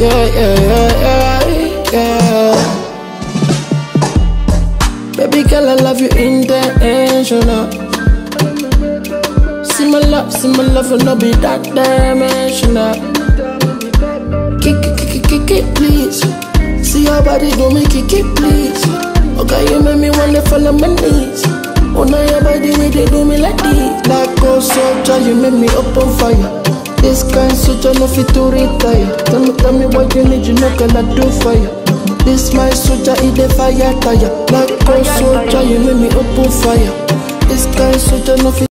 Yeah, yeah, yeah, yeah, yeah. Baby girl, I love you intentional. See my love, see my love, and I'll be that dimensional. Kick it, kick it, kick it, please. See your body do me kick it, please. Okay, you make me wanna fall on my knees. Oh, now your body way they do me like this. Like oh soldier, you make me up on fire. Soldier no fit to retire. Tell me, tell me what you need, you know can I do you. This my soldier, it the fire tire. Like oh soldier, you make me up on fire. This kind soldier no fit